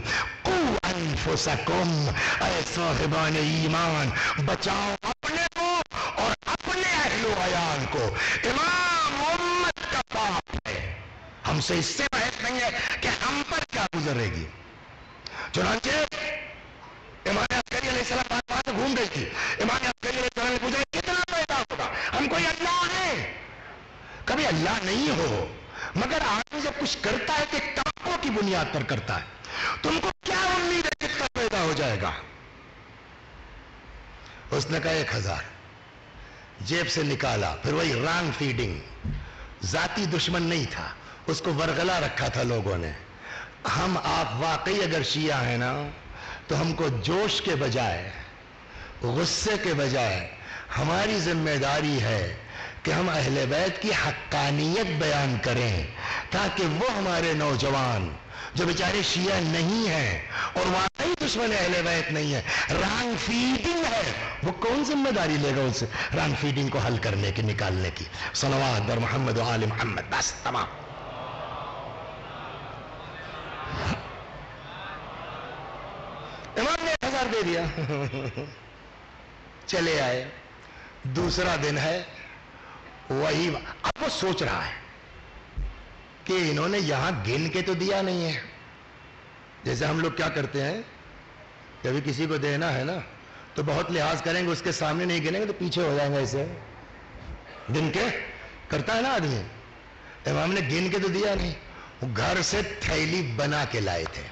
साहिबान ईमान, बचाओ अपने को और अपने अहलो अयान को। इमाम उम्मत का बाप है। हमसे इससे बहस नहीं है कि हम पर क्या गुजरेगी। चुनाचे, इमाम अस्करी बात घूम गई थी। इमाम अस्करी ने पूछा, कितना होगा हम कोई अल्लाह है। कभी अल्लाह नहीं हो, मगर आदमी जब कुछ करता है तो तबकों की बुनियाद पर करता है। तुमको क्या उम्मीद है कितना पैदा हो जाएगा? उसने कहा, एक हज़ार। जेब से निकाला, फिर वही रंग फीडिंग। जाति दुश्मन नहीं था, उसको वरगला रखा था लोगों ने। हम आप वाकई अगर शिया है ना तो हमको जोश के बजाय, गुस्से के बजाय हमारी ज़िम्मेदारी है कि हम अहले बैत की हक्कानियत बयान करें, ताकि वो हमारे नौजवान, जो बेचारे शिया नहीं हैं और वाकई दुश्मन अहले बैत नहीं है रंग फीडिंग है। वो कौन ज़िम्मेदारी लेगा उस रंग फीडिंग को हल करने की, निकालने की। सलवाद बर मोहम्मद आल मोहम्मद, बस, तमाम। इमाम ने हज़ार दे दिया। चले आए। दूसरा दिन है, वही अब वो सोच रहा है कि इन्होंने यहाँ गिन के तो दिया नहीं है। जैसे हम लोग क्या करते हैं, कभी किसी को देना है ना तो बहुत लिहाज करेंगे, उसके सामने नहीं गिनेंगे तो पीछे हो जाएँगे ऐसे। गिन के करता है ना आदमी। इमाम ने गिन के तो दिया नहीं घर से थैली बना के लाए थे।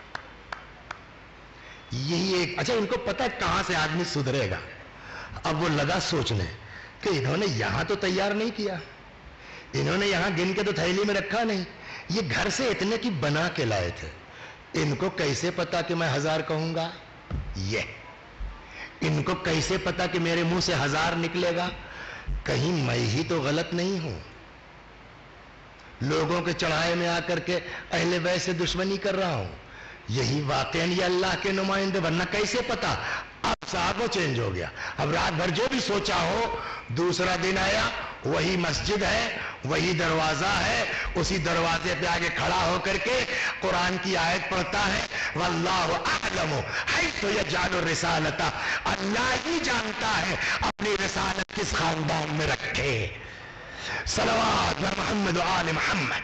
यही एक अच्छा इनको पता है कहाँ से आदमी सुधरेगा। अब वो लगा सोचने। कि इन्होंने यहाँ तो तैयार नहीं किया। इन्होंने यहाँ गिन के तो थैली में रखा नहीं। ये घर से इतने की बना के लाए थे। इनको कैसे पता कि मैं हज़ार कहूँगा? ये। इनको कैसे पता कि मेरे मुँह से हज़ार निकलेगा? कहीं मैं ही तो गलत नहीं हूँ। लोगों के चढ़ाए में आकर के अहले वैसे दुश्मनी कर रहा हूँ। यही वाकई ये अल्लाह के नुमाइंदे, वरना कैसे पता? अब साहब वो चेंज हो गया। अब रात भर जो भी सोचा हो, दूसरा दिन आया, वही मस्जिद है, वही दरवाज़ा है, उसी दरवाजे पे आगे खड़ा होकर के कुरान की आयत पढ़ता है, वल्लाह आलम है तो यह जानो रिसालता। अल्लाह ही जानता है, अपनी रिसालत किस खानदान में रखे। सलवात मोहम्मद, आल मोहम्मद।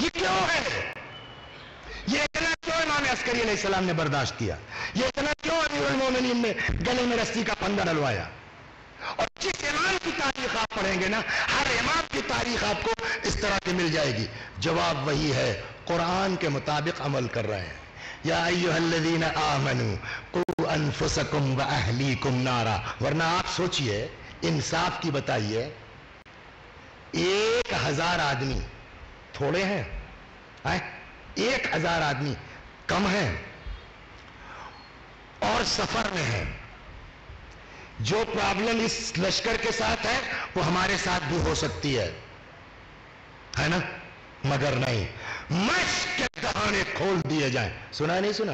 ये क्यों है? ये इतना क्यों इमाम अस्करी ने बर्दाश्त किया? ये इतना क्यों अमीर ने गले में रस्सी का फंदा डलवाया? और जिस इमाम की तारीख आप पढ़ेंगे ना, हर इमाम की तारीख आपको इस तरह की मिल जाएगी। जवाब वही है, कुरान के मुताबिक अमल कर रहे हैं। या आमनु अनफुसकुम व अहलीकुम नारा। वरना आप सोचिए, इंसाफ की बताइए, एक हज़ार आदमी थोड़े हैं। आए? एक हज़ार आदमी कम है और सफ़र में है। जो प्रॉब्लम इस लश्कर के साथ है, वो हमारे साथ भी हो सकती है। है ना? मगर नहीं। मश के दहाने खोल दिए जाएँ। सुना नहीं सुना?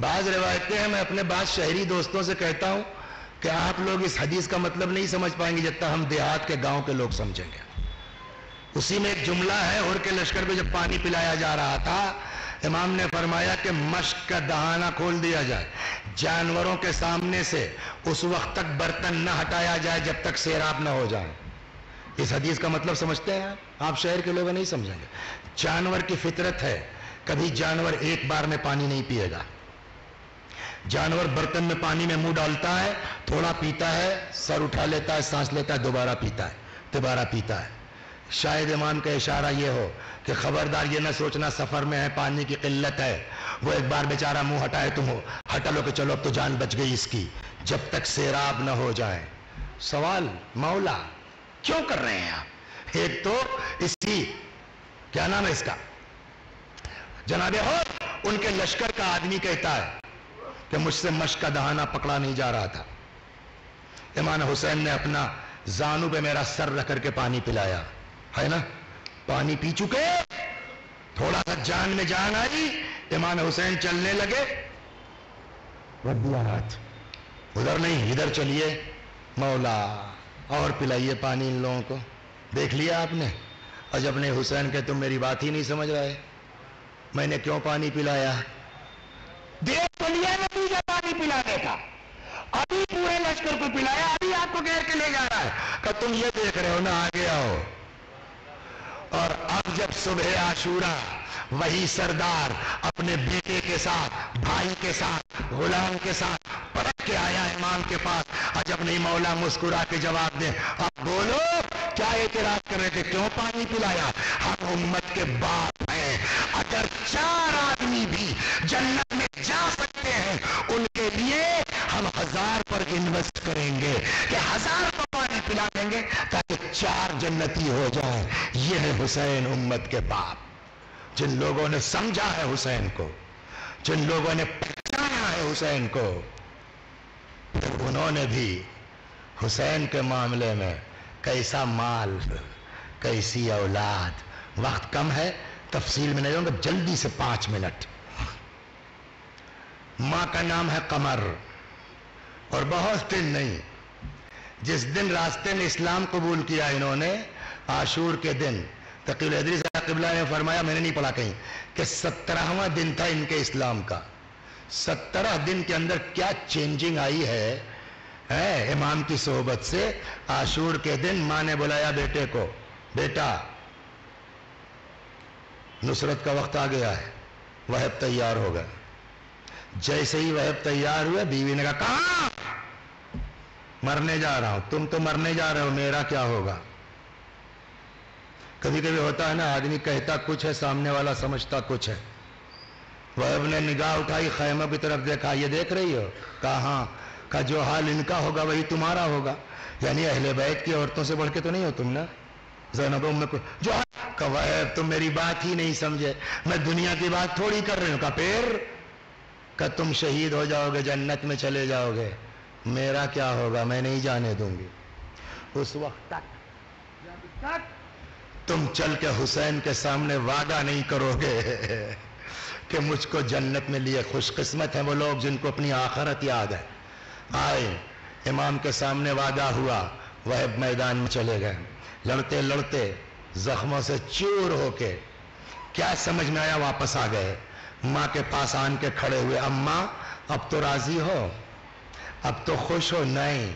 बाज रिवायतें हैं, मैं अपने बाद शहरी दोस्तों से कहता हूँ कि आप लोग इस हदीस का मतलब नहीं समझ पाएँगे जब तक हम देहात के गाँव के लोग समझेंगे। उसी में एक जुमला है और के लश्कर पे जब पानी पिलाया जा रहा था, इमाम ने फरमाया कि मश्क का दहाना खोल दिया जाए। जानवरों के सामने से उस वक्त तक बर्तन न हटाया जाए जब तक सैराब न हो जाए। इस हदीस का मतलब समझते हैं आप शहर के लोग नहीं समझेंगे। जानवर की फितरत है, कभी जानवर एक बार में पानी नहीं पिएगा। जानवर बर्तन में पानी में मुँह डालता है, थोड़ा पीता है, सर उठा लेता है, सांस लेता है, दोबारा पीता है, दोबारा पीता है। शायद इमाम का इशारा ये हो कि खबरदार ये ना सोचना सफ़र में है, पानी की किल्लत है, वो एक बार बेचारा मुँह हटाए तुम हो, हटा लो कि चलो, अब तो जान बच गई इसकी, जब तक सेराब ना हो जाए। सवाल, मौला, क्यों कर रहे हैं आप? एक तो इसी क्या नाम है इसका? जनाबे हो, उनके लश्कर का आदमी कहता है कि मुझसे मश्क का दहाना पकड़ा नहीं जा रहा था। इमान हुसैन ने अपना जानू पे मेरा सर रख करके पानी पिलाया। है ना? पानी पी चुके। थोड़ा सा जान में जान आई। इमान हुसैन चलने लगे। रख दिया हाथ उधर नहीं, इधर चलिए। मौला, और पिलाइए पानी इन लोगों को। देख लिया आपने? अजब ने हुसैन के तुम मेरी बात ही नहीं समझ रहे। मैंने क्यों पानी पिलाया? देख तो लिया नतीजा पानी पिलाने का। अभी पूरे लश्कर को पिलाया, अभी आपको घेर के ले जा रहा है। कि तुम ये देख रहे हो ना, आगे आओ। और अब जब सुबह आशूरा, वही सरदार अपने बेटे के साथ, भाई के साथ, गुलाम के साथ पलट के आया इमाम के पास। और जब नहीं मौला मुस्कुरा के जवाब दे, अब बोलो, क्या एतराज़ कर रहे थे? क्यों पानी पिलाया? हम उम्मत के बाप हैं। अगर चार आदमी भी जन्नत में जा सकते हैं। उनके लिए हम हज़ार पर इन्वेस्ट करेंगे कि हज़ार को पानी पिला देंगे ताकि चार जन्नती हो जाए। ये है हुसैन उम्मत के बाप। जिन लोगों ने समझा है हुसैन को, जिन लोगों ने पहचाना है हुसैन को, फिर उन्होंने भी हुसैन के मामले में कैसा माल, कैसी औलाद। वक्त कम है, तफसील में नहीं जाऊँगा जल्दी से पाँच मिनट। माँ का नाम है कमर। और बहुत दिन नहीं जिस दिन रास्ते में इस्लाम कबूल किया इन्होंने आशूर के दिन तकील किबला ने फरमाया मैंने नहीं पढ़ा कहीं कि सत्रहवा दिन था इनके इस्लाम का। सत्रह दिन के अंदर क्या चेंजिंग आई है, है इमाम की सोहबत से आशूर के दिन माँ ने बुलाया बेटे को बेटा नुसरत का वक्त आ गया है वह तैयार हो गया। जैसे ही वह तैयार हुए, बीवी ने कहा कहा? मरने जा रहा हूँ। तुम तो मरने जा रहे हो, मेरा क्या होगा? कभी कभी होता है ना, आदमी कहता कुछ है, सामने वाला समझता कुछ है। वह ने निगाह उठाई, खैमों की तरफ़ देखा, ये देख रही हो? कहा? का जो हाल इनका होगा, वही तुम्हारा होगा। यानी अहले बैत की औरतों से बढ़ के तो नहीं हो तुम ना? जैनब में जो कवैब तुम मेरी बात ही नहीं समझे। मैं दुनिया की बात थोड़ी कर रही हूँ। का पेड़ का तुम शहीद हो जाओगे, जन्नत में चले जाओगे। मेरा क्या होगा, मैं नहीं जाने दूँगी। उस वक्त तक तक तुम चल के हुसैन के सामने वादा नहीं करोगे कि मुझको जन्नत में लिए खुशकिस्मत है वो लोग जिनको अपनी आखरत याद है। आए, इमाम के सामने वादा हुआ, वह मैदान में चले गए। लड़ते लड़ते जख्मों से चूर होके, क्या समझ में आया वापस आ गए? माँ के पास आन के खड़े हुए, अम्मा, अब तो राज़ी हो? अब तो खुश हो? नहीं।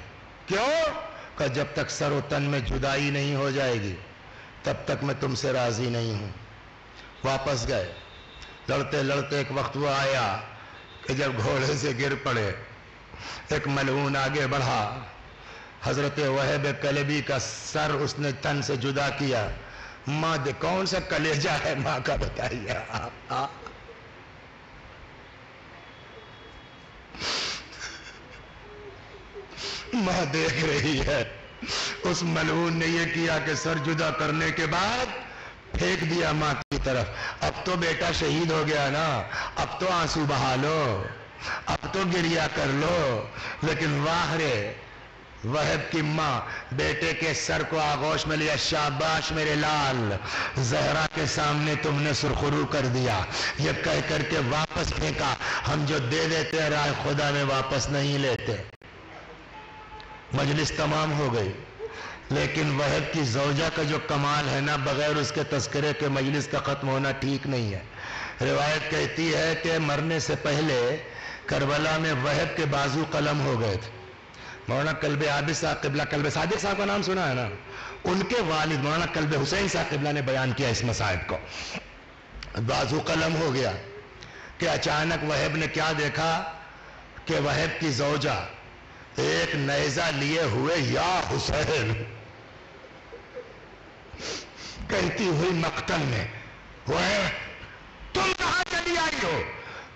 क्यों? का जब तक सरो तन में जुदाई नहीं हो जाएगी, तब तक मैं तुमसे राज़ी नहीं हूँ। वापस गए। लड़ते लड़ते एक वक्त वो आया कि जब घोड़े से गिर पड़े, एक मलहून आगे बढ़ा। हज़रत वहब कलेबी का सर उसने तन से जुदा किया। माँ, दे कौन सा कलेजा है? माँ का बताइए आप माँ देख रही है। उस मलून ने यह किया कि सर जुदा करने के बाद फेंक दिया माँ की तरफ़। अब तो बेटा शहीद हो गया ना। अब तो आँसू बहा लो। अब तो गिरिया कर लो। लेकिन वाह रे, वहब की माँ, बेटे के सर को आगोश में लिया, शाबाश मेरे लाल। जहरा के सामने तुमने सुरखरू कर दिया। ये कह करके वापस फेंका। हम जो दे देते हैं राय खुदा में वापस नहीं लेते। मजलिस तमाम हो गई। लेकिन वहब की जौजा का जो कमाल है ना, बगैर उसके तस्करे के मजलिस का खत्म होना ठीक नहीं है। रिवायत कहती है कि मरने से पहले करबला में वहब के बाजू कलम हो गए थे। मौलाना कल्बे आबिद साहब, किबला कल्ब सादिक साहब का नाम सुना है ना? उनके वालिद मौलाना कल्बे हुसैन साहब किबला ने बयान किया इस मसायब को। बाजू कलम हो गया कि अचानक वहब ने क्या देखा कि वहब की जौजा एक नैजा लिए हुए या हुसैन। कहती हुई मक्तल में वह, तुम कहाँ चली आई हो?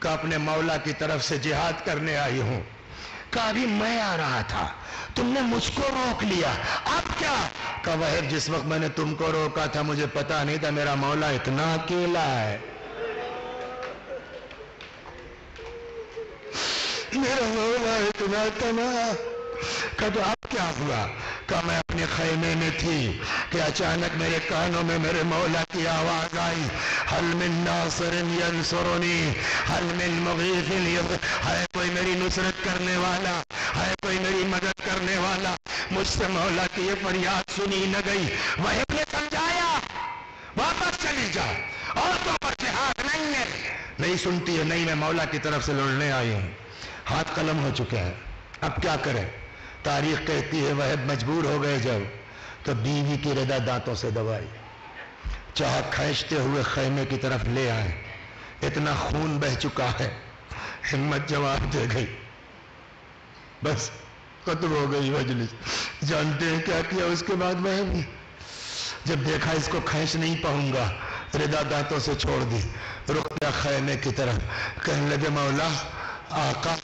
का अपने मौला की तरफ़ से जिहाद करने आई हूँ। का अभी मैं आ रहा था। तुमने मुझको रोक लिया। अब क्या? का वह, जिस वक्त मैंने तुमको रोका था, मुझे पता नहीं था मेरा मौला इतना अकेला है। मेरा मौला इतना तना का तो अब क्या हुआ? का मैं अपने खैमे में थी कि अचानक मेरे कानों में मेरे मौला की आवाज़ आई। हल मिन नासरिन यंसुरनी हल मिन मुगीफिन है कोई मेरी नुसरत करने वाला है कोई मेरी मदद करने वाला। मुझसे मौला की ये फरियाद सुनी न गई। वह ने समझाया वापस चली जा। और तो पर जिहाद नहीं है। नहीं सुनती है, नहीं मैं मौला की तरफ़ से लड़ने आई हूँ। हाथ कलम हो चुके हैं। अब क्या करें? तारीख कहती है, वह मजबूर हो गए जब तो बीवी की रदा दांतों से दबाई। चाह खींचते हुए खैमे की तरफ़ ले आए। इतना खून बह चुका है, हिम्मत जवाब दे गई। बस, खत्म हो गई मजलिस। जानते हैं क्या किया उसके बाद वह भी जब देखा इसको खींच नहीं पाऊँगा, रिदा दांतों से छोड़ दी। रुक गया खैमे की तरफ़, कहने लगे, मौला आका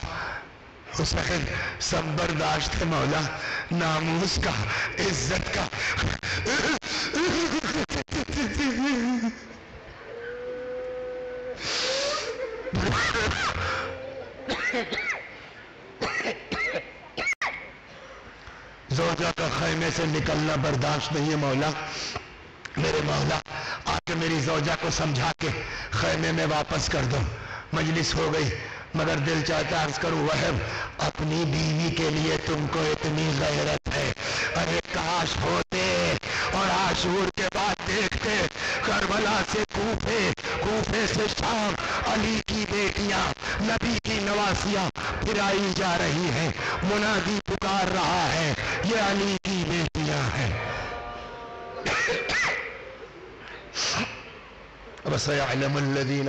हुसैन सब बर्दाश्त है मौला, नामूस का, इज़्ज़त का। जोजा का खैमे से निकलना बर्दाश्त नहीं है मौला। मेरे मौला, आके मेरी जोजा को समझा के खैमे में वापस कर दो। मजलिस हो गई। मगर दिल चाहता अर्ज़ करूँ वह अपनी बीवी के लिए तुमको इतनी गैरत है। अरे काश होते और आशूर के बाद देखते, करबला से कूफे कूफे से शाम, अली की बेटियाँ, नबी की नवासियाँ फिर आई जा रही है। मुनादी पुकार रहा है, ये अली की बेटियाँ हैं। बस यलमल्लजीन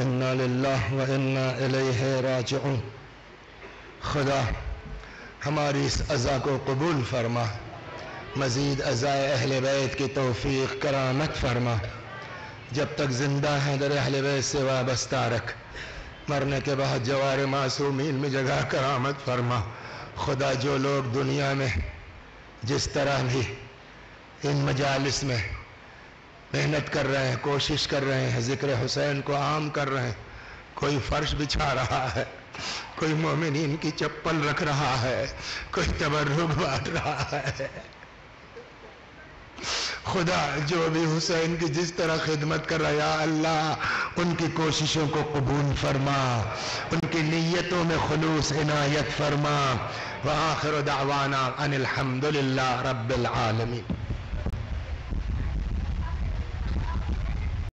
इन्ना लिल्लाह व इन्ना इलैहि राजिऊन खुदा हमारी इस अज़ा को कबूल फरमा मज़ीद अज़ाए अहल बैत की तौफीक करामत फरमा जब तक ज़िंदा हैं दर अहल बैत से वाबस्ता रख मरने के बाद जवार मासूमीन में जगह करामत फरमा खुदा जो लोग दुनिया में जिस तरह भी इन मजालिस में मेहनत कर रहे हैं, कोशिश कर रहे हैं, ज़िक्र हुसैन को आम कर रहे हैं। कोई फर्श बिछा रहा है, कोई मोमिन की चप्पल रख रहा है, कोई तबर्रुक बांट रहा है। खुदा जो भी हुसैन की जिस तरह खिदमत कर रहा है अल्लाह, उनकी कोशिशों को कबूल फरमा, उनकी नीयतों में खलूस इनायत फरमा। व आखिर दावाना अनिल रब्बिल आलमीन।